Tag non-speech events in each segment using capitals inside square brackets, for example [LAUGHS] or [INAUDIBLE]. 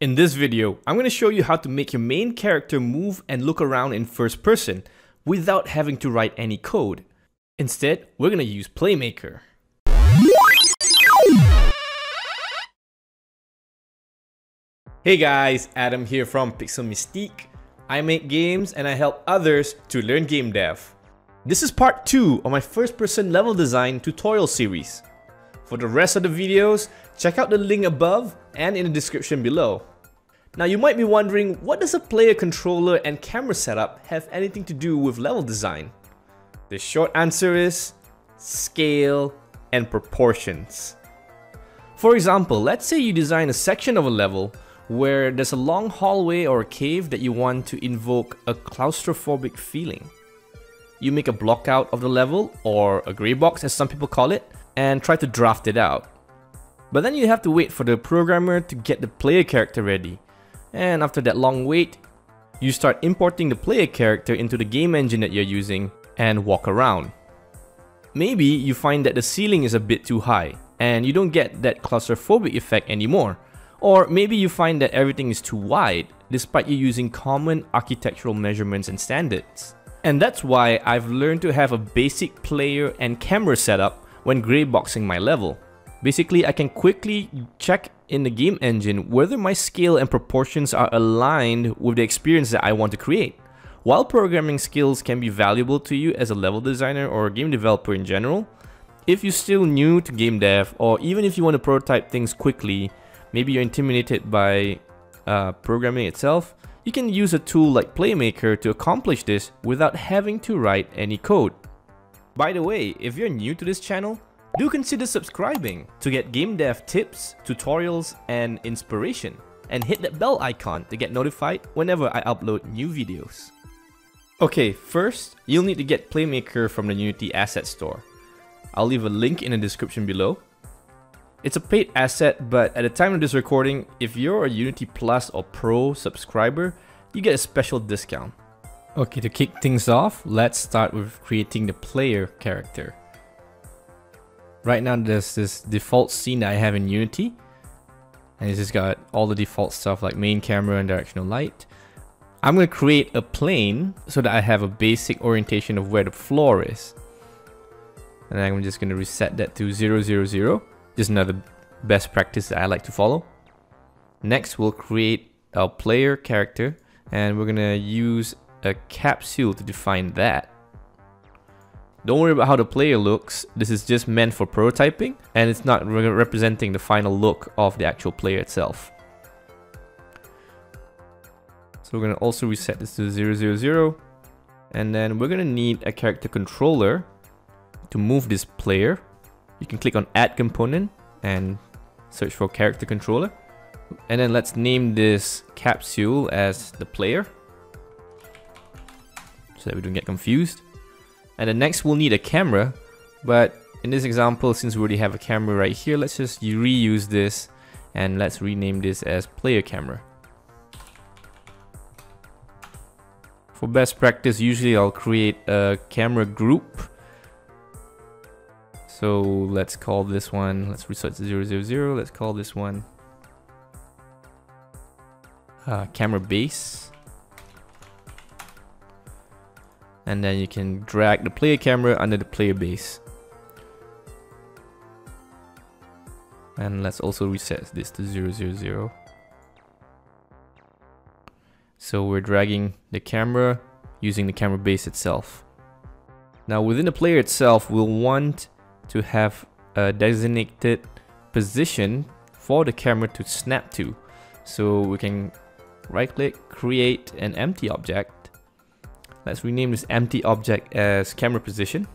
In this video, I'm going to show you how to make your main character move and look around in first person without having to write any code. Instead, we're going to use Playmaker. Hey guys, Adam here from Pixel Mystique. I make games and I help others to learn game dev. This is part 2 of my first person level design tutorial series. For the rest of the videos, check out the link above and in the description below. Now you might be wondering, what does a player controller and camera setup have anything to do with level design? The short answer is scale and proportions. For example, let's say you design a section of a level where there's a long hallway or a cave that you want to invoke a claustrophobic feeling. You make a block out of the level, or a grey box as some people call it, and try to draft it out. But then you have to wait for the programmer to get the player character ready. And after that long wait, you start importing the player character into the game engine that you're using and walk around. Maybe you find that the ceiling is a bit too high and you don't get that claustrophobic effect anymore. Or maybe you find that everything is too wide despite you using common architectural measurements and standards. And that's why I've learned to have a basic player and camera setup when grayboxing my level. Basically, I can quickly check in the game engine whether my scale and proportions are aligned with the experience that I want to create. While programming skills can be valuable to you as a level designer or a game developer in general, if you're still new to game dev or even if you want to prototype things quickly, maybe you're intimidated by uh, programming itself, you can use a tool like Playmaker to accomplish this without having to write any code. By the way, if you're new to this channel, do consider subscribing to get game dev tips, tutorials, and inspiration. And hit that bell icon to get notified whenever I upload new videos. Okay, first, you'll need to get Playmaker from the Unity Asset Store. I'll leave a link in the description below. It's a paid asset, but at the time of this recording, if you're a Unity Plus or Pro subscriber, you get a special discount. Okay, to kick things off, let's start with creating the player character. Right now there's this default scene that I have in Unity. And it's just got all the default stuff like main camera and directional light. I'm going to create a plane so that I have a basic orientation of where the floor is. And I'm just going to reset that to 000. Just another best practice that I like to follow. Next, we'll create our player character and we're to use a capsule to define that. Don't worry about how the player looks, this is just meant for prototyping and it's not re representing the final look of the actual player itself. So we're to also reset this to 000 and then we're to need a character controller to move this player. You can click on add component and search for character controller. And then let's name this capsule as the player so that we don't get confused. And then next we'll need a camera, but in this example, since we already have a camera right here, let's just reuse this and let's rename this as player camera. For best practice, usually I'll create a camera group. So let's call this one, let's reset to 000, let's call this one uh, camera base. and then you can drag the player camera under the player base. And let's also reset this to 000. So we're dragging the camera using the camera base itself. Now within the player itself, we'll want to have a designated position for the camera to snap to. So we can right click, create an empty object Let's rename this empty object as camera position.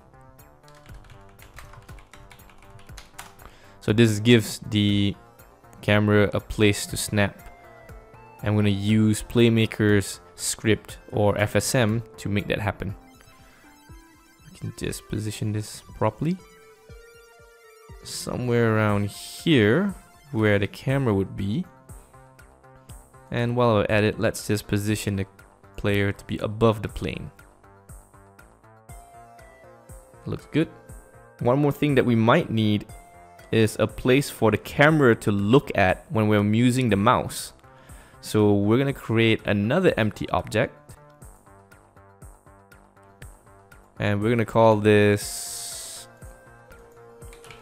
So this gives the camera a place to snap. I'm going to use Playmaker's script or FSM to make that happen. I can just position this properly. Somewhere around here where the camera would be. And while I edit, let's just position the player to be above the plane. Looks good. One more thing that we might need is a place for the camera to look at when we're using the mouse. So we're gonna create another empty object. And we're gonna call this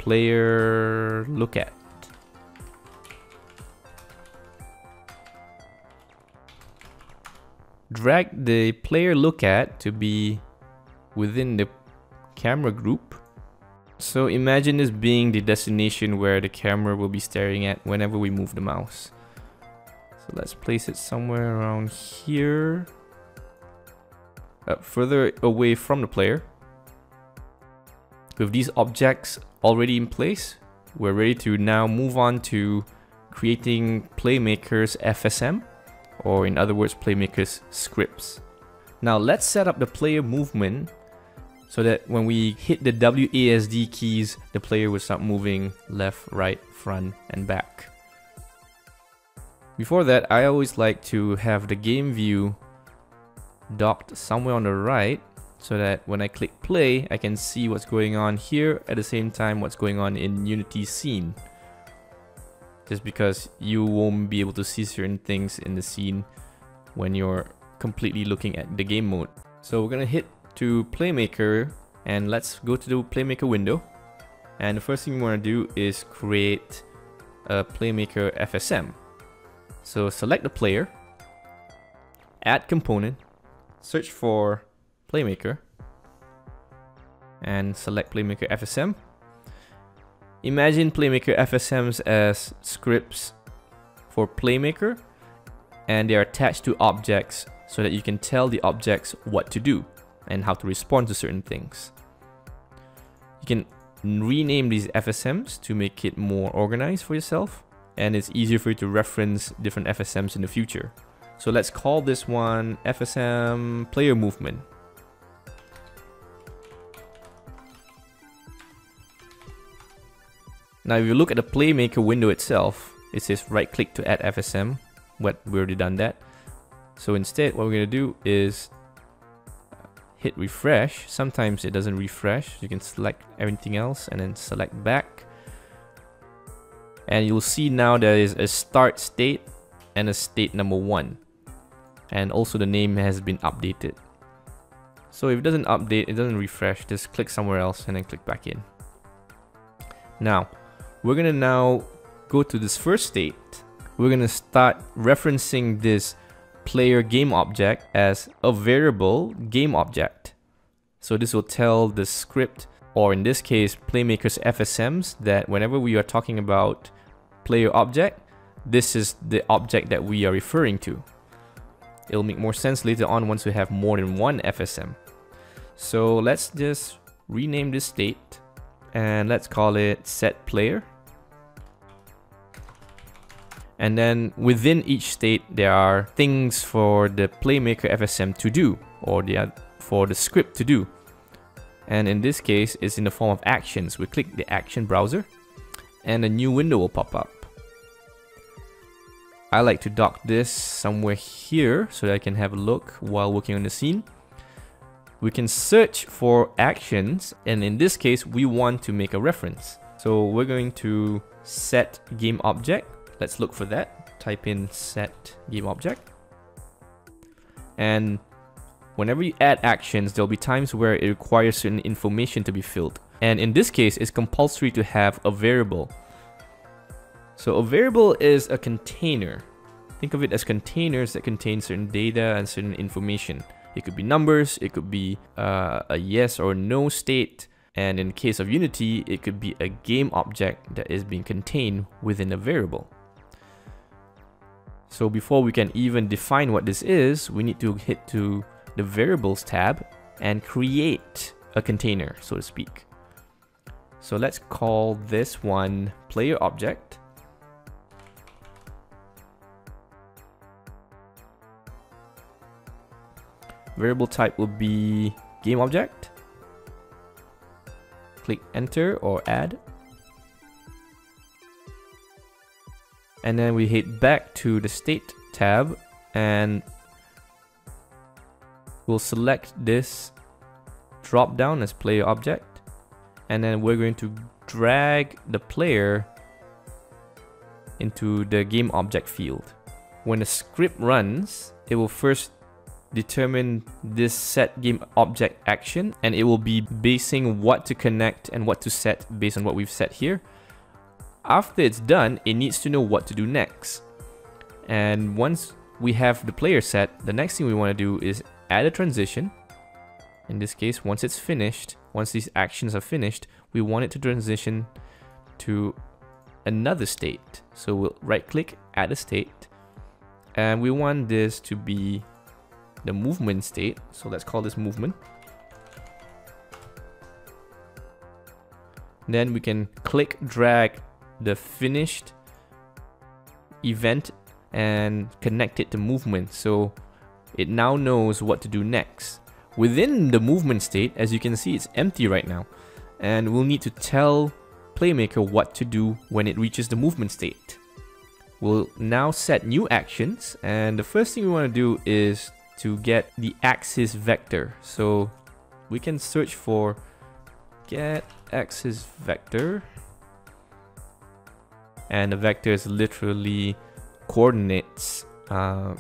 player look at. Drag the player look at to be within the camera group. So imagine this being the destination where the camera will be staring at whenever we move the mouse. So let's place it somewhere around here. Uh, further away from the player. With these objects already in place, we're ready to now move on to creating Playmaker's FSM, or in other words, Playmaker's scripts. Now let's set up the player movement so that when we hit the WASD keys, the player will start moving left, right, front, and back. Before that, I always like to have the game view docked somewhere on the right so that when I click play, I can see what's going on here at the same time what's going on in Unity scene. Just because you won't be able to see certain things in the scene when you're completely looking at the game mode. So we're gonna hit to Playmaker and let's go to the Playmaker window. And the first thing we want to do is create a Playmaker FSM. So select the player, add component, search for Playmaker, and select Playmaker FSM. Imagine Playmaker FSMs as scripts for Playmaker and they are attached to objects so that you can tell the objects what to do and how to respond to certain things. You can rename these FSMs to make it more organized for yourself and it's easier for you to reference different FSMs in the future. So let's call this one FSM player movement. Now if you look at the Playmaker window itself, it says right click to add FSM, but we already done that. So instead what we're going to do is uh, hit refresh. Sometimes it doesn't refresh. You can select everything else and then select back. And you'll see now there is a start state and a state number one. And also the name has been updated. So if it doesn't update, it doesn't refresh, just click somewhere else and then click back in. Now, we're gonna now go to this first state. We're gonna start referencing this player game object as a variable game object. So this will tell the script, or in this case, Playmaker's FSMs, that whenever we are talking about player object, this is the object that we are referring to. It'll make more sense later on once we have more than one FSM. So let's just rename this state and let's call it set player. And then within each state, there are things for the Playmaker FSM to do, or the, for the script to do. And in this case, it's in the form of actions. We click the action browser, and a new window will pop up. I like to dock this somewhere here so that I can have a look while working on the scene. We can search for actions, and in this case, we want to make a reference. So we're going to set game object Let's look for that. Type in set game object. And whenever you add actions, there'll be times where it requires certain information to be filled. And in this case, it's compulsory to have a variable. So a variable is a container. Think of it as containers that contain certain data and certain information. It could be numbers, it could be uh, a yes or no state, and in case of Unity, it could be a game object that is being contained within a variable. So before we can even define what this is, we need to hit to the variables tab and create a container, so to speak. So let's call this one player object. Variable type will be game object. Click enter or add. and then we hit back to the state tab and we'll select this drop down as player object and then we're going to drag the player into the game object field when the script runs, it will first determine this set game object action and it will be basing what to connect and what to set based on what we've set here. After it's done, it needs to know what to do next. And once we have the player set, the next thing we want to do is add a transition. In this case, once it's finished, once these actions are finished, we want it to transition to another state. So we'll right click, add a state, and we want this to be the movement state. So let's call this movement. Then we can click drag the finished event and connect it to movement. So it now knows what to do next. Within the movement state, as you can see, it's empty right now. And we'll need to tell Playmaker what to do when it reaches the movement state. We'll now set new actions and the first thing we want to do is to get the axis vector. So we can search for get axis vector and the vector is literally coordinates uh,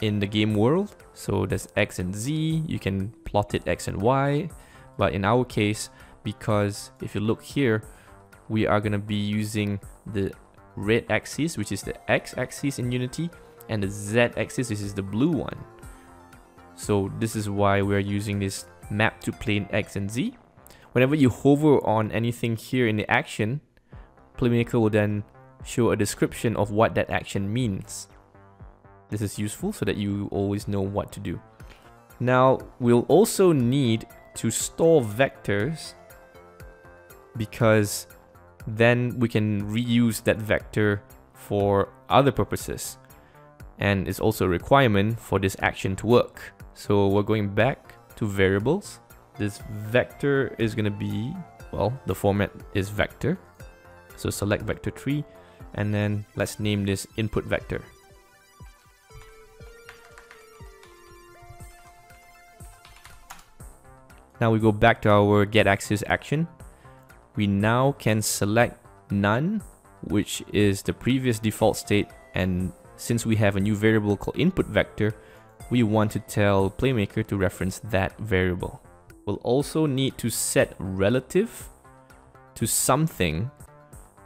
in the game world. So there's x and z, you can plot it x and y, but in our case, because if you look here, we are going to be using the red axis, which is the x-axis in Unity, and the z-axis, which is the blue one. So this is why we're using this map to plane X and Z. Whenever you hover on anything here in the action, Playmaker will then show a description of what that action means. This is useful so that you always know what to do. Now, we'll also need to store vectors because then we can reuse that vector for other purposes. And it's also a requirement for this action to work. So we're going back to variables. This vector is going to be, well, the format is vector. So select vector 3 and then let's name this input vector. Now we go back to our get axis action. We now can select none, which is the previous default state. And since we have a new variable called input vector, we want to tell Playmaker to reference that variable. We'll also need to set relative to something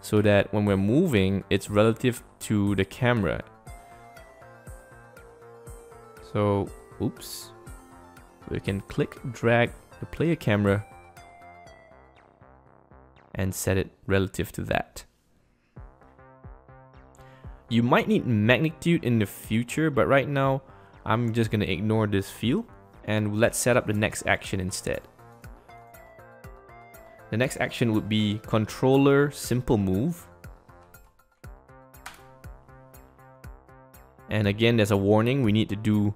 so that when we're moving, it's relative to the camera. So, oops, we can click drag the player camera and set it relative to that. You might need magnitude in the future, but right now I'm just going to ignore this field and let's set up the next action instead. The next action would be controller simple move. And again, there's a warning. We need to do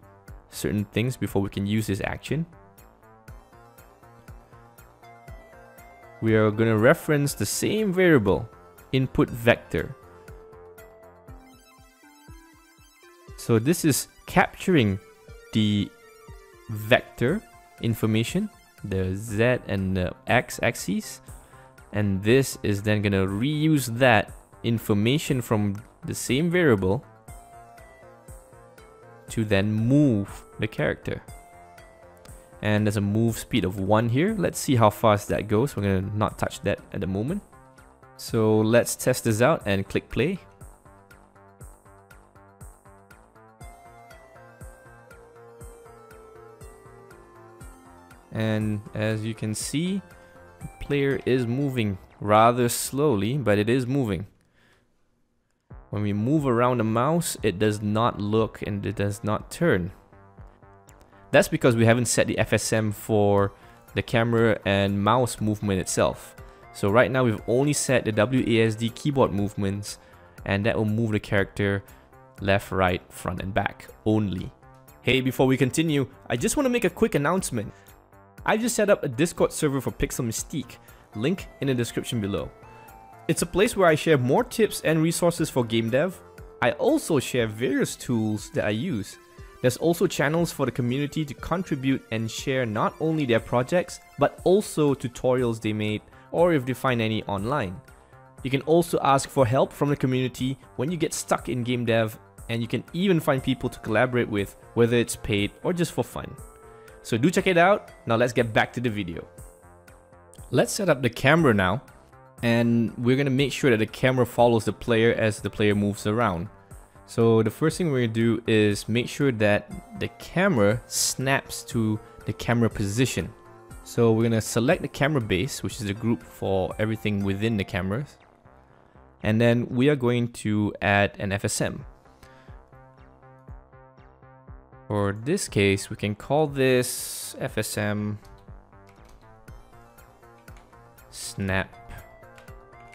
certain things before we can use this action. We are going to reference the same variable, input vector. So this is capturing the vector information, the z and the x axes, and this is then going to reuse that information from the same variable to then move the character. And there's a move speed of 1 here. Let's see how fast that goes. We're going to not touch that at the moment. So let's test this out and click play. And as you can see the player is moving rather slowly but it is moving when we move around the mouse it does not look and it does not turn that's because we haven't set the FSM for the camera and mouse movement itself so right now we've only set the WASD keyboard movements and that will move the character left, right, front and back only. Hey, before we continue, I just want to make a quick announcement. I just set up a Discord server for Pixel Mystique, link in the description below. It's a place where I share more tips and resources for game dev. I also share various tools that I use. There's also channels for the community to contribute and share not only their projects, but also tutorials they made or if they find any online. You can also ask for help from the community when you get stuck in game dev and you can even find people to collaborate with, whether it's paid or just for fun. So do check it out. Now let's get back to the video. Let's set up the camera now, and we're gonna make sure that the camera follows the player as the player moves around. So the first thing we're gonna do is make sure that the camera snaps to the camera position. So we're gonna select the camera base, which is the group for everything within the cameras. And then we are going to add an FSM. For this case, we can call this FSM snap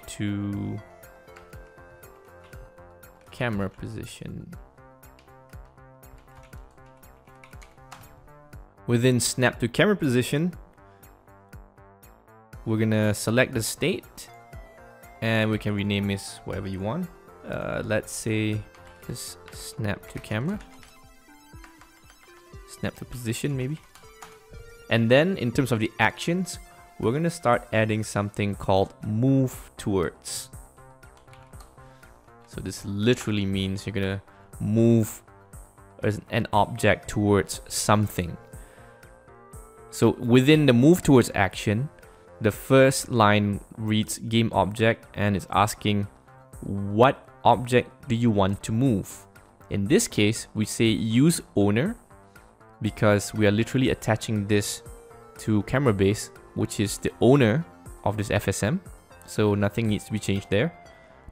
to camera position. Within snap to camera position, we're gonna select the state and we can rename this whatever you want. Uh, let's say just snap to camera. Snap to position maybe. And then in terms of the actions, we're gonna start adding something called move towards. So this literally means you're gonna move an object towards something. So within the move towards action, the first line reads game object and it's asking what object do you want to move? In this case, we say use owner because we are literally attaching this to camera base, which is the owner of this FSM. So nothing needs to be changed there.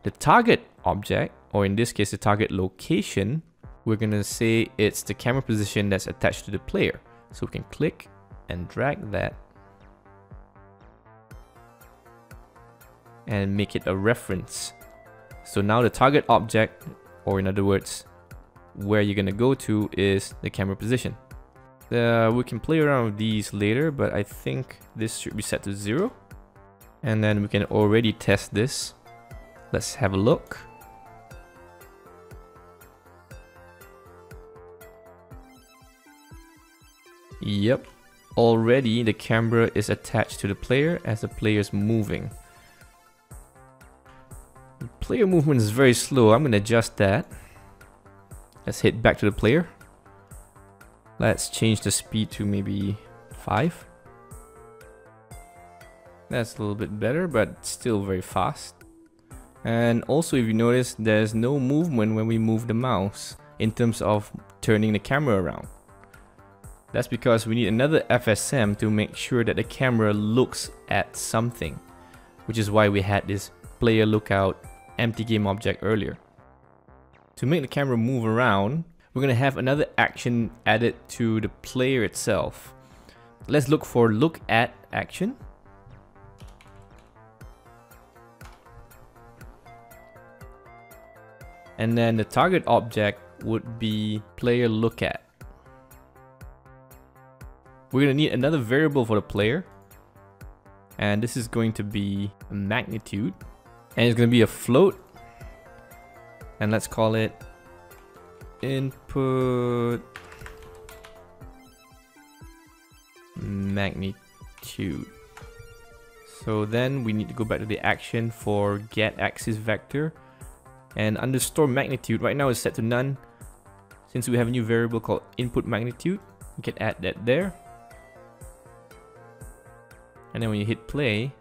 The target object, or in this case, the target location, we're gonna say it's the camera position that's attached to the player. So we can click and drag that and make it a reference. So now the target object, or in other words, where you're gonna go to is the camera position. Uh, we can play around with these later, but I think this should be set to zero. And then we can already test this. Let's have a look. Yep, already the camera is attached to the player as the player is moving. Player movement is very slow. I'm going to adjust that. Let's hit back to the player. Let's change the speed to maybe 5. That's a little bit better, but still very fast. And also, if you notice, there's no movement when we move the mouse in terms of turning the camera around. That's because we need another FSM to make sure that the camera looks at something, which is why we had this player look at empty game object earlier. To make the camera move around, we're going to have another action added to the player itself. Let's look for look at action. And then the target object would be player look at. We're going to need another variable for the player. And this is going to be magnitude and it's going to be a float and let's call it input magnitude. So then we need to go back to the action for get axis vector. And under store magnitude right now is set to none. Since we have a new variable called input magnitude we can add that there. And then when you hit play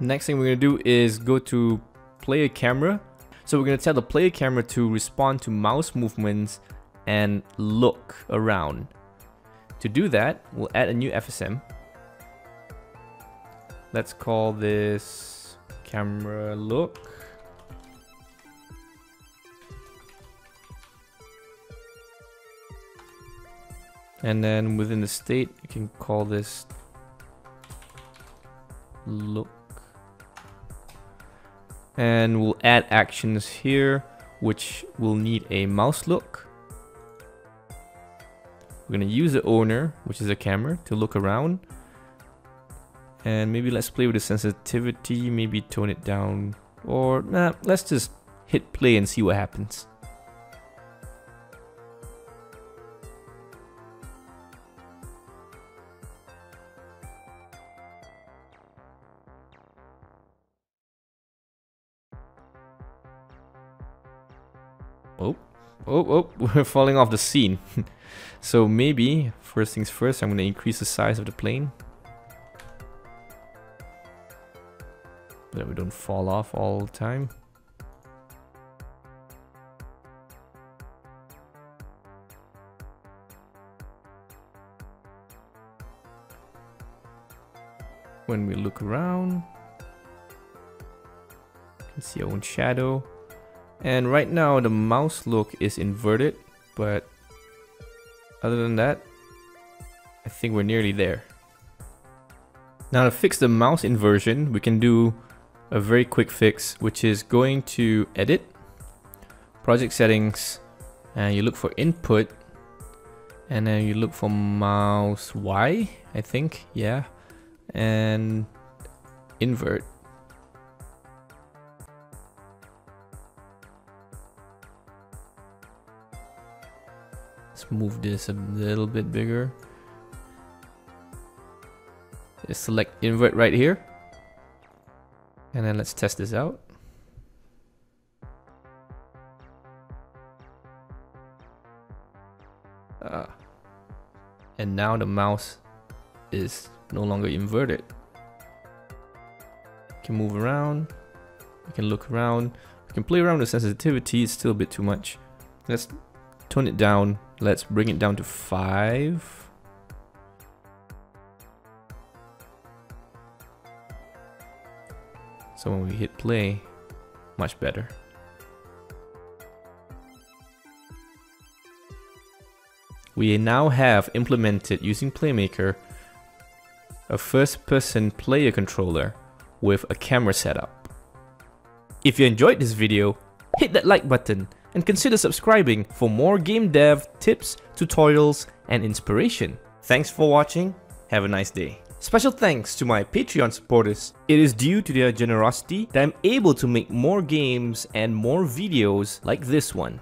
Next thing we're to do is go to player camera. So we're going to tell the player camera to respond to mouse movements and look around. To do that, we'll add a new FSM. Let's call this camera look. And then within the state, you can call this look. And we'll add actions here, which will need a mouse look. We're gonna use the owner, which is a camera, to look around. And maybe let's play with the sensitivity, maybe tone it down. Or, nah, let's just hit play and see what happens. Oh, oh, [LAUGHS] we're falling off the scene. [LAUGHS] so maybe, first things first, I'm going to increase the size of the plane. So that we don't fall off all the time. When we look around, you can see our own shadow. And right now the mouse look is inverted, but other than that, I think we're nearly there. Now to fix the mouse inversion, we can do a very quick fix, which is going to edit, project settings, and you look for input, and then you look for mouse Y, I think, yeah, and invert. Let's move this a little bit bigger. Just select invert right here. And then let's test this out. Uh, and now the mouse is no longer inverted. You can move around, you can look around, you can play around with sensitivity, it's still a bit too much. Let's tone it down Let's bring it down to 5. So when we hit play, much better. We now have implemented using Playmaker a first-person player controller with a camera setup. If you enjoyed this video, hit that like button and consider subscribing for more game dev tips, tutorials, and inspiration. Thanks for watching, have a nice day. Special thanks to my Patreon supporters. It is due to their generosity that I'm able to make more games and more videos like this one.